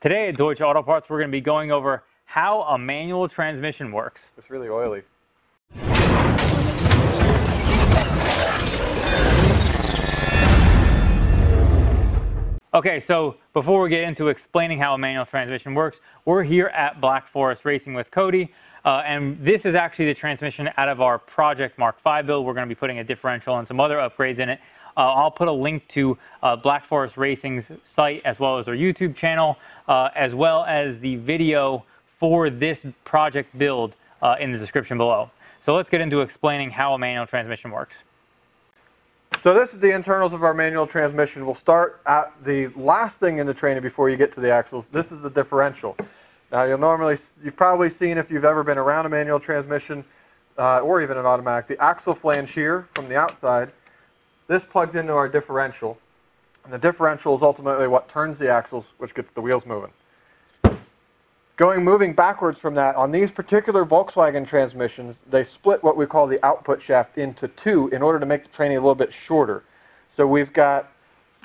Today at Deutsche Auto Parts, we're going to be going over how a manual transmission works. It's really oily. Okay, so before we get into explaining how a manual transmission works, we're here at Black Forest Racing with Cody, uh, and this is actually the transmission out of our Project Mark V build. We're going to be putting a differential and some other upgrades in it. Uh, I'll put a link to uh, Black Forest Racing's site as well as their YouTube channel, uh, as well as the video for this project build uh, in the description below. So let's get into explaining how a manual transmission works. So this is the internals of our manual transmission. We'll start at the last thing in the training before you get to the axles. This is the differential. Now you'll normally, you've probably seen if you've ever been around a manual transmission uh, or even an automatic, the axle flange here from the outside, this plugs into our differential. And the differential is ultimately what turns the axles, which gets the wheels moving. Going moving backwards from that, on these particular Volkswagen transmissions, they split what we call the output shaft into two in order to make the training a little bit shorter. So we've got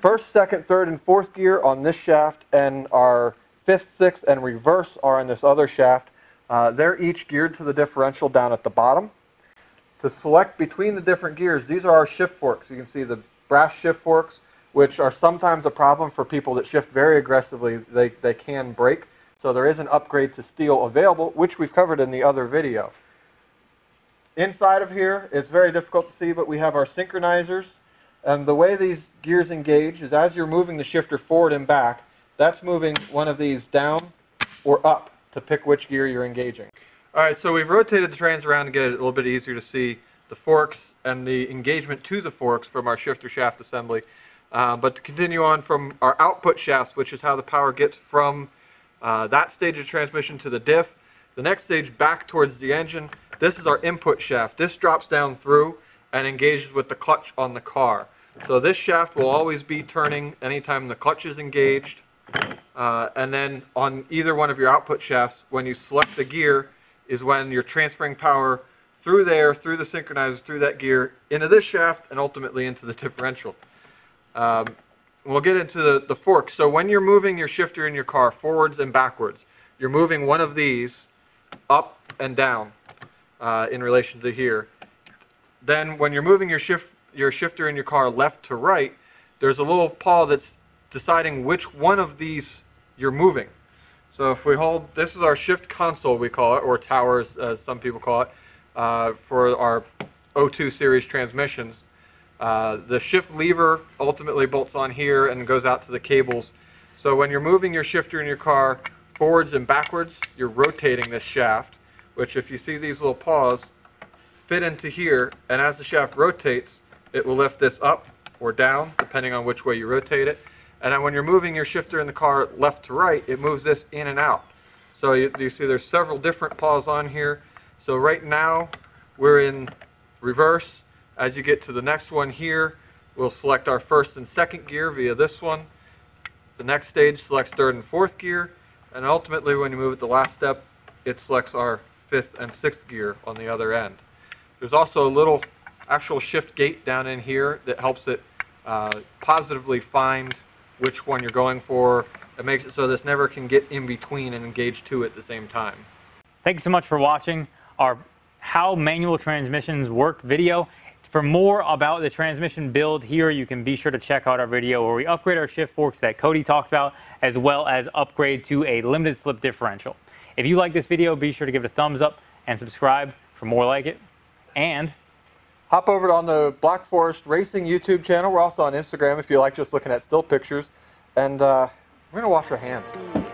first, second, third, and fourth gear on this shaft, and our fifth, sixth, and reverse are on this other shaft. Uh, they're each geared to the differential down at the bottom. To select between the different gears, these are our shift forks. You can see the brass shift forks, which are sometimes a problem for people that shift very aggressively. They, they can break. So there is an upgrade to steel available, which we've covered in the other video. Inside of here, it's very difficult to see, but we have our synchronizers. And the way these gears engage is as you're moving the shifter forward and back, that's moving one of these down or up to pick which gear you're engaging. All right, so we've rotated the trans around to get it a little bit easier to see the forks and the engagement to the forks from our shifter shaft assembly. Uh, but to continue on from our output shafts, which is how the power gets from uh, that stage of transmission to the diff. The next stage back towards the engine. This is our input shaft. This drops down through and engages with the clutch on the car. So this shaft will always be turning anytime the clutch is engaged. Uh, and then on either one of your output shafts, when you select the gear, is when you're transferring power through there, through the synchronizer, through that gear, into this shaft, and ultimately into the differential. Um, we'll get into the, the forks. So when you're moving your shifter in your car forwards and backwards, you're moving one of these up and down uh, in relation to here. Then when you're moving your, shift, your shifter in your car left to right, there's a little pawl that's deciding which one of these you're moving. So if we hold, this is our shift console we call it, or towers as some people call it, uh, for our O2 series transmissions. Uh, the shift lever ultimately bolts on here and goes out to the cables. So when you're moving your shifter in your car forwards and backwards, you're rotating this shaft, which if you see these little pawls, fit into here, and as the shaft rotates, it will lift this up or down, depending on which way you rotate it. And then when you're moving your shifter in the car left to right, it moves this in and out. So you, you see there's several different pawls on here. So right now, we're in reverse, as you get to the next one here, we'll select our first and second gear via this one. The next stage selects third and fourth gear, and ultimately when you move it the last step, it selects our fifth and sixth gear on the other end. There's also a little actual shift gate down in here that helps it uh, positively find which one you're going for. It makes it so this never can get in between and engage two at the same time. Thank you so much for watching our how manual transmissions work video. For more about the transmission build here, you can be sure to check out our video where we upgrade our shift forks that Cody talked about, as well as upgrade to a limited slip differential. If you like this video, be sure to give it a thumbs up and subscribe for more like it. And hop over on the Black Forest Racing YouTube channel. We're also on Instagram if you like just looking at still pictures. And uh, we're going to wash our hands.